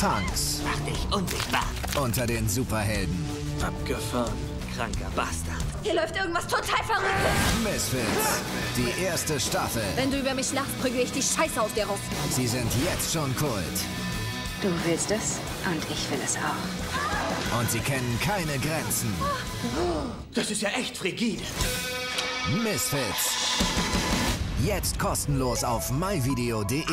Punks Mach dich unsichtbar. unter den Superhelden. Abgefahren. Kranker Bastard. Hier läuft irgendwas total verrücktes. Misfits. Die erste Staffel. Wenn du über mich lachst, prügel ich die Scheiße aus dir raus. Sie sind jetzt schon Kult. Du willst es und ich will es auch. Und sie kennen keine Grenzen. Das ist ja echt frigide. Misfits. Jetzt kostenlos auf myvideo.de.